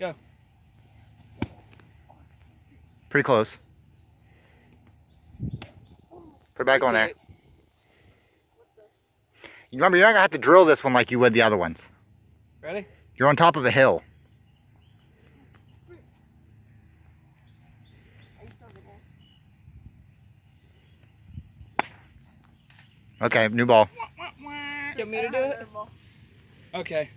Go. Pretty close. Put it back on there. You remember, you're not gonna have to drill this one like you would the other ones. Ready? You're on top of a hill. Okay, new ball. You want me to do it? Okay.